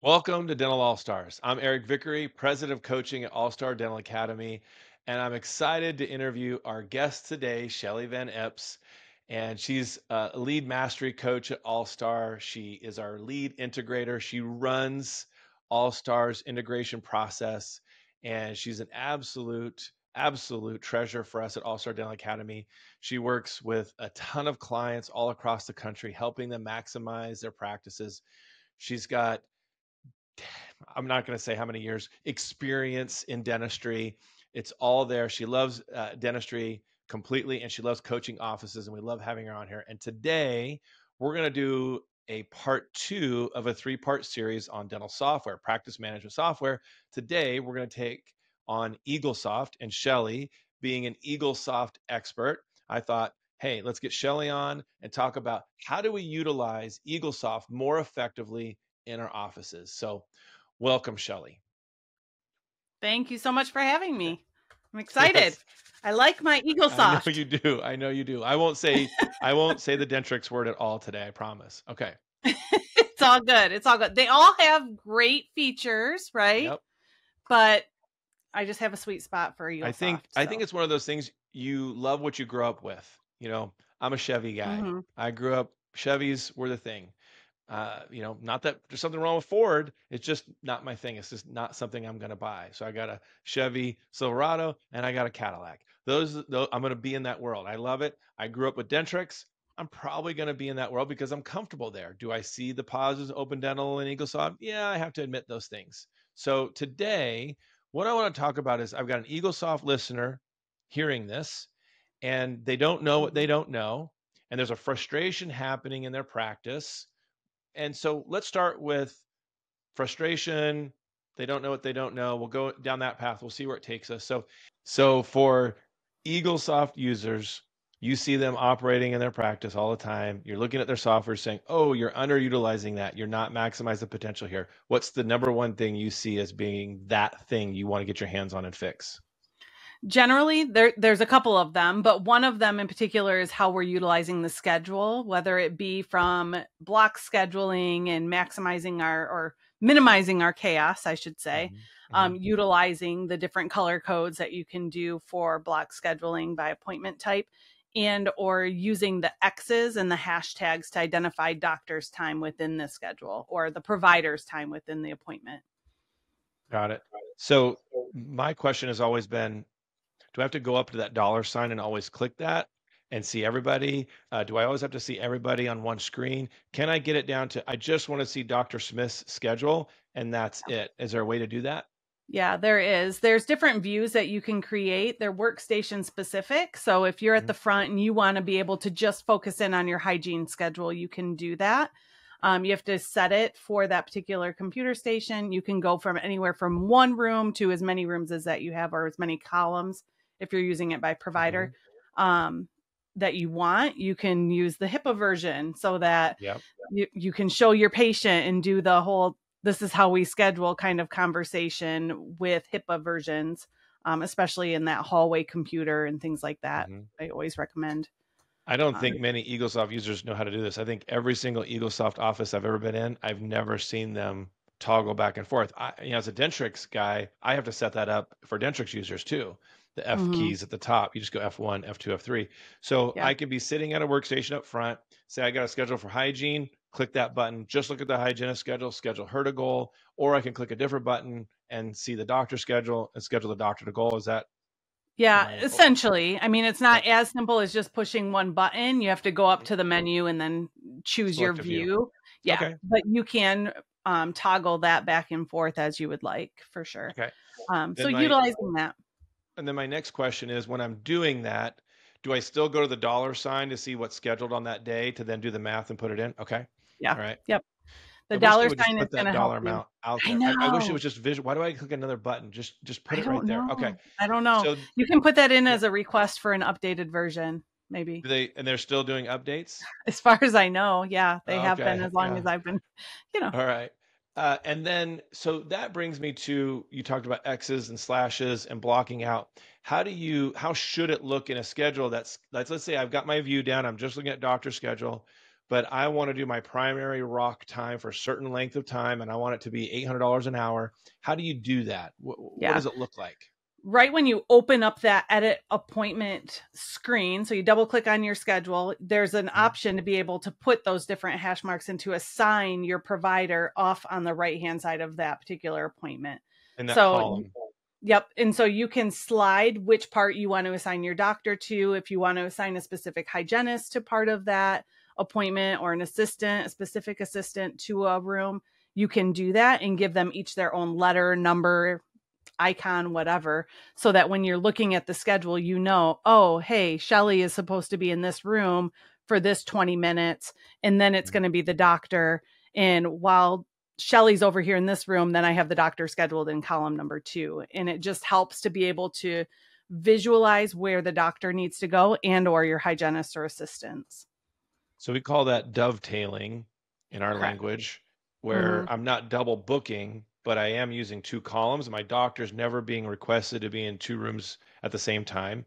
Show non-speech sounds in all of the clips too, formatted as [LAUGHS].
Welcome to Dental All Stars. I'm Eric Vickery, President of Coaching at All Star Dental Academy, and I'm excited to interview our guest today, Shelly VanEpps. And she's a lead mastery coach at All Star. She is our lead integrator. She runs All Stars integration process, and she's an absolute, absolute treasure for us at All Star Dental Academy. She works with a ton of clients all across the country, helping them maximize their practices. She's got I'm not going to say how many years experience in dentistry. It's all there. She loves uh, dentistry completely and she loves coaching offices and we love having her on here. And today we're going to do a part two of a three part series on dental software, practice management software. Today we're going to take on Eaglesoft and Shelly being an Eaglesoft expert. I thought, hey, let's get Shelly on and talk about how do we utilize Eaglesoft more effectively in our offices. So, welcome, Shelly. Thank you so much for having me. I'm [LAUGHS] excited. Yes. I like my Eaglesoft. I know you do. I know you do. I won't [LAUGHS] say I won't say the Dentrix word at all today. I promise. Okay. [LAUGHS] it's all good. It's all good. They all have great features, right? Yep. But I just have a sweet spot for you. I think so. I think it's one of those things you love what you grow up with. You know, I'm a Chevy guy. Mm-hmm. I grew up Chevys were the thing. Uh, you know, not that there's something wrong with Ford. It's just not my thing. It's just not something I'm going to buy. So I got a Chevy Silverado and I got a Cadillac. Those, those I'm going to be in that world. I love it. I grew up with Dentrix. I'm probably going to be in that world because I'm comfortable there. Do I see the positives, Open Dental and Eaglesoft? Yeah, I have to admit those things. So today, what I want to talk about is I've got an Eaglesoft listener hearing this, and they don't know what they don't know, and there's a frustration happening in their practice and so let's start with frustration. They don't know what they don't know. We'll go down that path. We'll see where it takes us. So, so for Eaglesoft users, you see them operating in their practice all the time. You're looking at their software saying, oh, you're underutilizing that. You're not maximizing the potential here. What's the number one thing you see as being that thing you want to get your hands on and fix? Generally there there's a couple of them but one of them in particular is how we're utilizing the schedule whether it be from block scheduling and maximizing our or minimizing our chaos i should say mm-hmm. um, mm-hmm. utilizing the different color codes that you can do for block scheduling by appointment type and or using the x's and the hashtags to identify doctor's time within the schedule or the provider's time within the appointment got it so my question has always been do I have to go up to that dollar sign and always click that and see everybody? Uh, do I always have to see everybody on one screen? Can I get it down to I just want to see Dr. Smith's schedule and that's it? Is there a way to do that? Yeah, there is. There's different views that you can create. They're workstation specific. So if you're at mm-hmm. the front and you want to be able to just focus in on your hygiene schedule, you can do that. Um, you have to set it for that particular computer station. You can go from anywhere from one room to as many rooms as that you have or as many columns if you're using it by provider mm-hmm. um, that you want you can use the hipaa version so that yep. you, you can show your patient and do the whole this is how we schedule kind of conversation with hipaa versions um, especially in that hallway computer and things like that mm-hmm. i always recommend I don't um, think many Eaglesoft users know how to do this. I think every single Eaglesoft office I've ever been in, I've never seen them toggle back and forth. I, you know, as a Dentrix guy, I have to set that up for Dentrix users too the F mm-hmm. keys at the top. You just go F1, F2, F3. So yeah. I could be sitting at a workstation up front, say I got a schedule for hygiene, click that button, just look at the hygienist schedule, schedule her to goal, or I can click a different button and see the doctor schedule and schedule the doctor to goal. Is that yeah, essentially. I mean, it's not as simple as just pushing one button. You have to go up to the menu and then choose Select your view. view. Yeah, okay. but you can um, toggle that back and forth as you would like for sure. Okay. Um, so my, utilizing that. And then my next question is when I'm doing that, do I still go to the dollar sign to see what's scheduled on that day to then do the math and put it in? Okay. Yeah. All right. Yep. The I dollar sign is going to help amount you. out there. I, know. I, I, wish it was just visual. Why do I click another button? Just just put it right there. Okay. I don't know. So, you can put that in as a request for an updated version, maybe. They and they're still doing updates? As far as I know, yeah, they okay. have been as long yeah. as I've been, you know. All right. Uh, and then, so that brings me to you talked about X's and slashes and blocking out. How do you, how should it look in a schedule that's, that's let's say I've got my view down, I'm just looking at doctor schedule. but I want to do my primary rock time for a certain length of time and I want it to be $800 an hour. How do you do that? What, yeah. what does it look like? Right when you open up that edit appointment screen, so you double click on your schedule, there's an mm-hmm. option to be able to put those different hash marks and to assign your provider off on the right hand side of that particular appointment. In that so, column. Yep. And so you can slide which part you want to assign your doctor to. If you want to assign a specific hygienist to part of that appointment or an assistant, a specific assistant to a room, you can do that and give them each their own letter, number, icon, whatever, so that when you're looking at the schedule, you know, oh, hey, Shelly is supposed to be in this room for this 20 minutes, and then it's mm. going to be the doctor. And while Shelly's over here in this room, then I have the doctor scheduled in column number two. And it just helps to be able to visualize where the doctor needs to go and or your hygienist or assistants. So we call that dovetailing in our Correct. language, where mm-hmm. I'm not double booking, but I am using two columns. My doctor's never being requested to be in two rooms at the same time.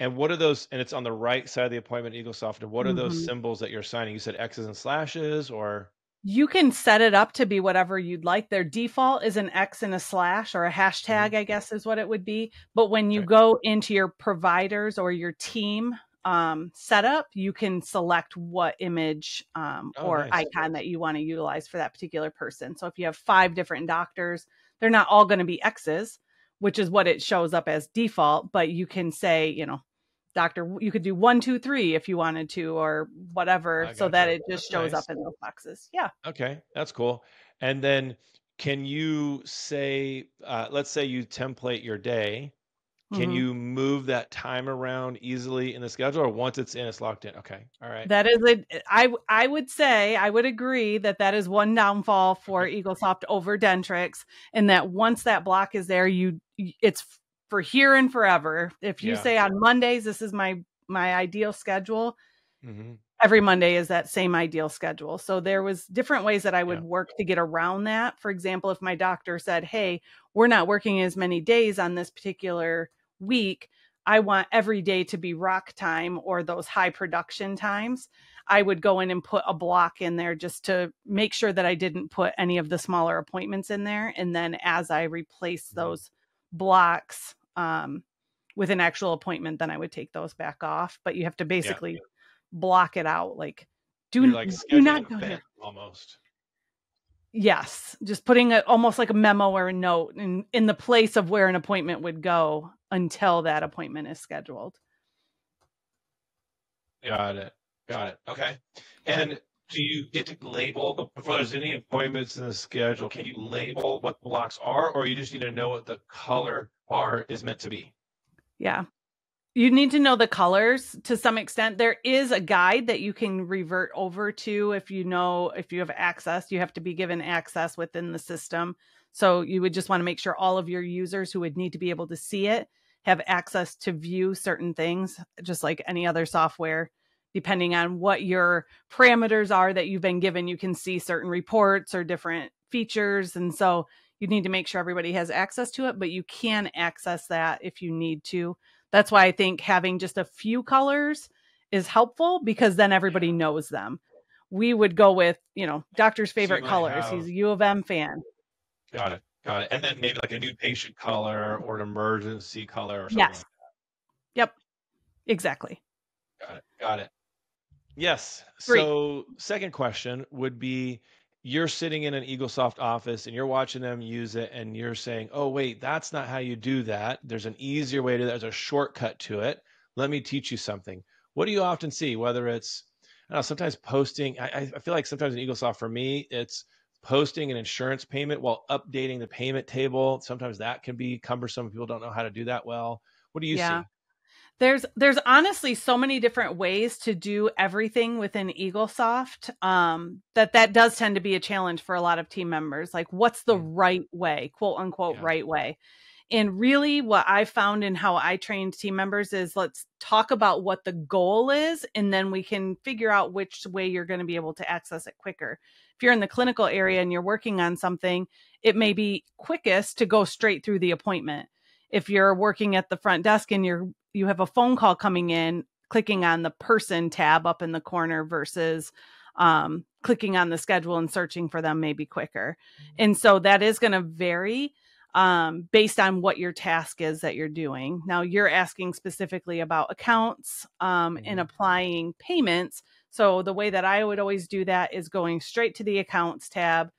And what are those? And it's on the right side of the appointment, EagleSoft. And what are mm-hmm. those symbols that you're signing? You said X's and slashes, or you can set it up to be whatever you'd like. Their default is an X and a slash or a hashtag, mm-hmm. I guess is what it would be. But when you okay. go into your providers or your team um, setup, you can select what image um, oh, or nice. icon that you want to utilize for that particular person. So if you have five different doctors, they're not all going to be X's, which is what it shows up as default. But you can say, you know, doctor you could do one two three if you wanted to or whatever so that it just shows nice. up in those boxes yeah okay that's cool and then can you say uh, let's say you template your day can mm-hmm. you move that time around easily in the schedule or once it's in it's locked in okay all right that is a i i would say i would agree that that is one downfall for eaglesoft over dentrix and that once that block is there you it's for here and forever. If you yeah. say on Mondays, this is my my ideal schedule. Mm-hmm. Every Monday is that same ideal schedule. So there was different ways that I would yeah. work to get around that. For example, if my doctor said, "Hey, we're not working as many days on this particular week. I want every day to be rock time or those high production times." I would go in and put a block in there just to make sure that I didn't put any of the smaller appointments in there. And then as I replace mm-hmm. those blocks um, with an actual appointment, then I would take those back off. But you have to basically yeah. block it out. Like, do, like do not go here. Almost. Yes, just putting it almost like a memo or a note in in the place of where an appointment would go until that appointment is scheduled. Got it. Got it. Okay. And do you get to label before there's any appointments in the schedule? Can you label what blocks are, or you just need to know what the color bar is meant to be? Yeah. You need to know the colors to some extent. There is a guide that you can revert over to if you know if you have access. You have to be given access within the system. So you would just want to make sure all of your users who would need to be able to see it have access to view certain things, just like any other software depending on what your parameters are that you've been given, you can see certain reports or different features. And so you need to make sure everybody has access to it, but you can access that if you need to. That's why I think having just a few colors is helpful because then everybody knows them. We would go with, you know, doctor's favorite colors. He's a U of M fan. Got it. Got it. And then maybe like a new patient color or an emergency color or something. Yes. Like yep. Exactly. Got it. Got it. Yes. Three. So, second question would be you're sitting in an EagleSoft office and you're watching them use it and you're saying, "Oh, wait, that's not how you do that. There's an easier way to there's a shortcut to it. Let me teach you something." What do you often see whether it's I know, sometimes posting I, I feel like sometimes in EagleSoft for me, it's posting an insurance payment while updating the payment table. Sometimes that can be cumbersome. People don't know how to do that well. What do you yeah. see? there's there's honestly so many different ways to do everything within eaglesoft um, that that does tend to be a challenge for a lot of team members like what's the mm. right way quote unquote yeah. right way and really what i found in how i trained team members is let's talk about what the goal is and then we can figure out which way you're going to be able to access it quicker if you're in the clinical area and you're working on something it may be quickest to go straight through the appointment if you're working at the front desk and you're you have a phone call coming in, clicking on the person tab up in the corner versus um, clicking on the schedule and searching for them may be quicker. And so that is going to vary um, based on what your task is that you're doing. Now, you're asking specifically about accounts um, mm-hmm. and applying payments. So, the way that I would always do that is going straight to the accounts tab,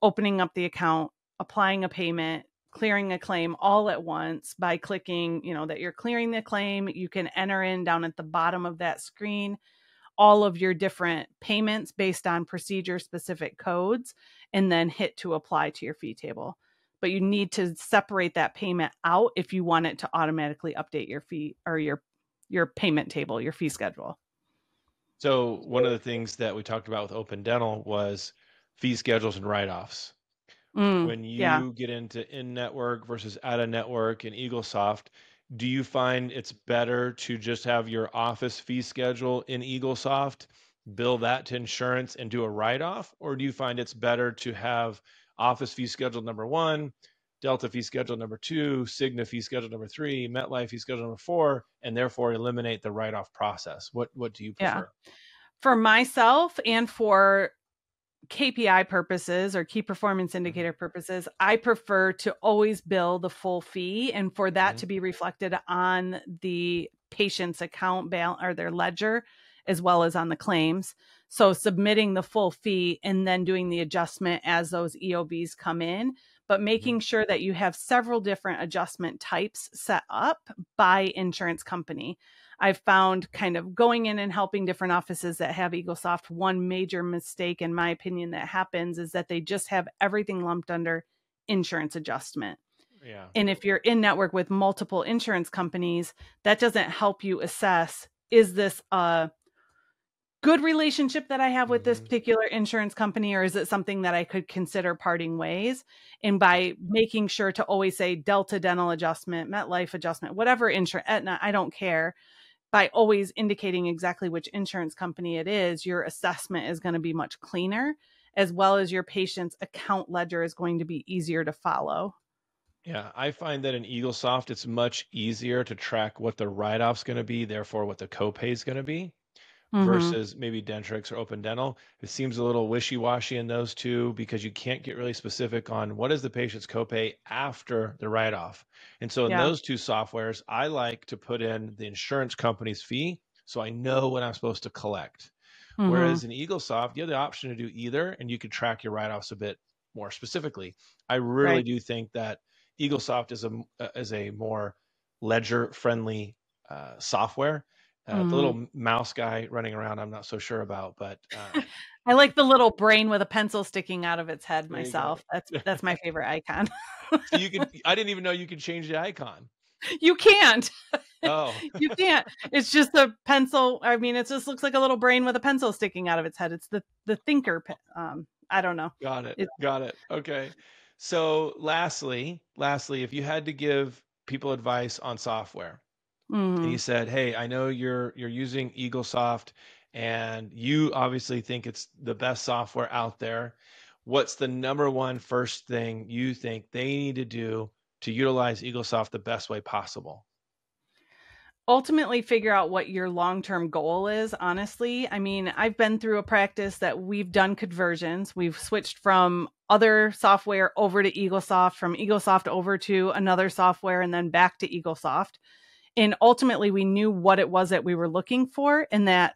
opening up the account, applying a payment, clearing a claim all at once by clicking, you know, that you're clearing the claim. You can enter in down at the bottom of that screen all of your different payments based on procedure specific codes and then hit to apply to your fee table but you need to separate that payment out if you want it to automatically update your fee or your your payment table, your fee schedule. So one of the things that we talked about with Open Dental was fee schedules and write-offs. Mm, when you yeah. get into in-network versus out-of-network and EagleSoft, do you find it's better to just have your office fee schedule in EagleSoft, bill that to insurance and do a write-off, or do you find it's better to have Office fee schedule number one, Delta fee schedule number two, Cigna fee schedule number three, MetLife fee schedule number four, and therefore eliminate the write-off process. What what do you prefer? Yeah. For myself and for KPI purposes or key performance mm-hmm. indicator purposes, I prefer to always bill the full fee and for that mm-hmm. to be reflected on the patient's account balance or their ledger as well as on the claims. So submitting the full fee and then doing the adjustment as those EOBs come in, but mm-hmm. making sure that you have several different adjustment types set up by insurance company. I've found kind of going in and helping different offices that have EagleSoft. One major mistake, in my opinion, that happens is that they just have everything lumped under insurance adjustment. Yeah. And if you're in network with multiple insurance companies, that doesn't help you assess is this a good relationship that I have with this mm-hmm. particular insurance company, or is it something that I could consider parting ways? And by making sure to always say Delta dental adjustment, MetLife adjustment, whatever insurance, Aetna, I don't care. By always indicating exactly which insurance company it is, your assessment is going to be much cleaner, as well as your patient's account ledger is going to be easier to follow. Yeah, I find that in EagleSoft, it's much easier to track what the write off's going to be, therefore, what the copay is going to be mm-hmm. versus maybe Dentrix or Open Dental. It seems a little wishy washy in those two because you can't get really specific on what is the patient's copay after the write off. And so in yeah. those two softwares, I like to put in the insurance company's fee so I know what I'm supposed to collect. Mm-hmm. Whereas in EagleSoft, you have the option to do either, and you can track your write offs a bit more specifically. I really right. do think that EagleSoft is a uh, is a more ledger friendly uh, software uh, mm-hmm. The little mouse guy running around, I'm not so sure about, but uh, I like the little brain with a pencil sticking out of its head myself. That's [LAUGHS] that's my favorite icon. so you can. I didn't even know you could change the icon. You can't. Oh, [LAUGHS] you can't. It's just a pencil. I mean, it just looks like a little brain with a pencil sticking out of its head. It's the the thinker. Um, I don't know. Got it. It's... Got it. Okay. So, lastly, lastly, if you had to give people advice on software, Mm-hmm. And he said, "Hey, I know you're you're using EagleSoft, and you obviously think it's the best software out there. What's the number one first thing you think they need to do to utilize EagleSoft the best way possible?" ultimately figure out what your long-term goal is honestly i mean i've been through a practice that we've done conversions we've switched from other software over to eaglesoft from eaglesoft over to another software and then back to eaglesoft and ultimately we knew what it was that we were looking for and that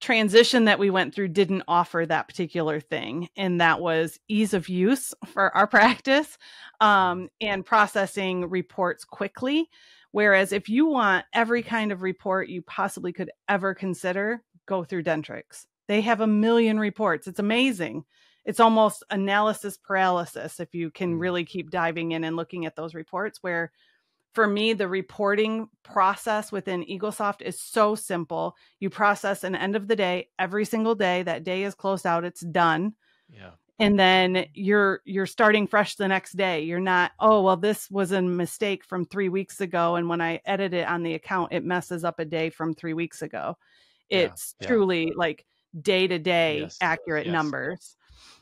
transition that we went through didn't offer that particular thing. And that was ease of use for our [LAUGHS] practice um, and processing reports quickly. Whereas if you want every kind of report you possibly could ever consider go through dentrix. They have a million reports. It's amazing. It's almost analysis paralysis if you can mm. really keep diving in and looking at those reports where for me, the reporting process within EagleSoft is so simple. You process an end of the day every single day. That day is closed out. It's done. Yeah. And then you're you're starting fresh the next day. You're not, oh well, this was a mistake from three weeks ago. And when I edit it on the account, it messes up a day from three weeks ago. It's yeah, truly yeah. like day to day accurate yes. numbers.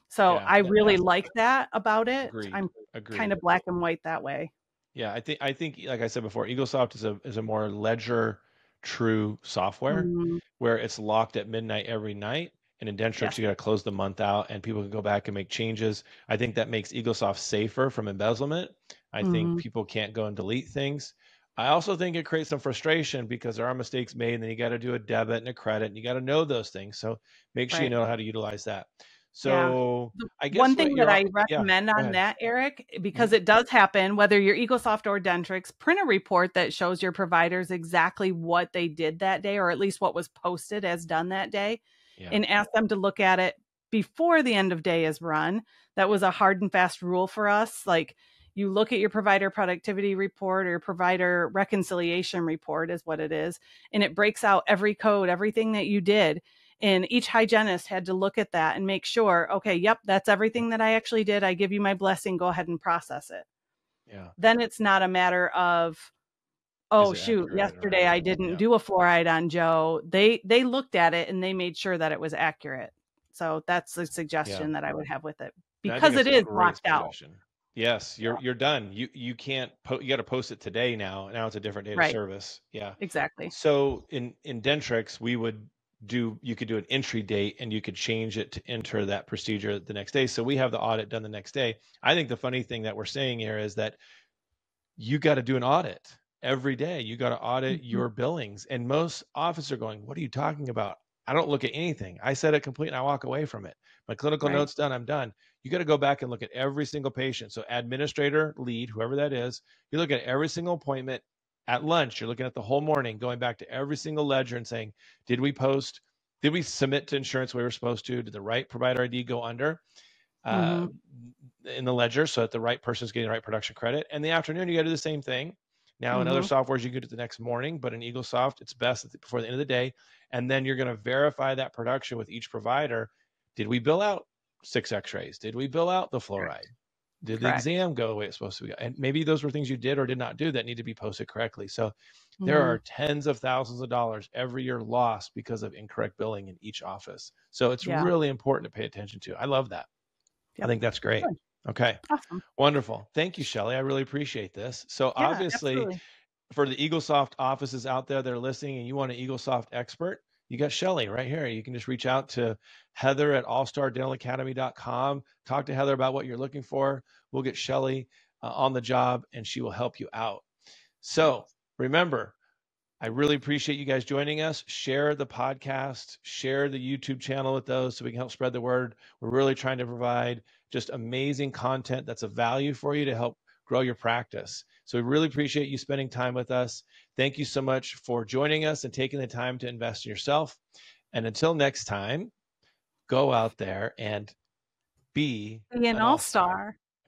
So yeah, I really like that about it. Agreed. I'm Agreed. kind of black and white that way. Yeah, I think I think like I said before, EagleSoft is a is a more ledger true software mm-hmm. where it's locked at midnight every night And in Dentrix, Yes. you got to close the month out and people can go back and make changes. I think that makes Eaglesoft safer from embezzlement. I think Mhm. people can't go and delete things. I also think it creates some frustration because there are mistakes made and then you got to do a debit and a credit and you got to know those things. So make sure you know how to utilize that. Yeah. So The I guess one thing that I recommend go on that, Eric, Mhm. because it does happen, whether you're Eaglesoft or Dentrix, print a report that shows your providers exactly what they did that day, or at least what was posted as done that day, Yeah. and ask them to look at it before the end of day is run. That was a hard and fast rule for us. Like you look at your provider productivity report or provider reconciliation report is what it is, and it breaks out every code, everything that you did. And each hygienist had to look at that and make sure, okay, yep, that's everything that I actually did. I give you my blessing. Go ahead and process it. Yeah. Then it's not a matter of, oh shoot, accurate yesterday? I didn't Yeah. do a fluoride on Joe. They they looked at it and they made sure that it was accurate. So that's the suggestion that I would have with it And I think because it is locked out. Yes, you're you're done. You you can't po- you got to post it today now. Now it's a different date of Right. service. Yeah. Exactly. So in in Dentrix, we would do you could do an entry date and you could change it to enter that procedure the next day. So we have the audit done the next day. I think the funny thing that we're saying here is that you got to do an audit every day. You got to audit Mhm. your billings. And most offices are going, What are you talking about? I don't look at anything. I set it complete and I walk away from it. My clinical Right. notes done, I'm done. You got to go back and look at every single patient. So administrator, lead, whoever that is, you look at every single appointment at lunch. You're looking at the whole morning, going back to every single ledger and saying, did we post? Did we submit to insurance we were supposed to? Did the right provider ID go under? Uh, in the ledger so that the right person is getting the right production credit. And the afternoon, you got to do the same thing. Now, in other Mhm. softwares, you do it the next morning, but in EagleSoft, it's best before the end of the day. And then you're going to verify that production with each provider. Did we bill out six x-rays? Did we bill out the fluoride? Did the exam go the way it's supposed to be? And maybe those were things you did or did not do that need to be posted correctly. So there Mhm. are tens of thousands of dollars every year lost because of incorrect billing in each office. So it's Yeah. really important to pay attention to. I love that. I think that's great. Good. Okay. awesome. Wonderful. Thank you, Shelly. I really appreciate this. So Yeah, obviously, absolutely. for the EagleSoft offices out there that are listening and you want an EagleSoft expert, you got Shelly right here. You can just reach out to Heather at allstardentalacademy.com. Talk to Heather about what you're looking for. We'll get Shelly uh, on the job and she will help you out. So remember, I really appreciate you guys joining us. Share the podcast, share the YouTube channel with those so we can help spread the word. We're really trying to provide just amazing content that's of value for you to help grow your practice. So we really appreciate you spending time with us. Thank you so much for joining us and taking the time to invest in yourself. And until next time, go out there and be Be an an all all-star. star.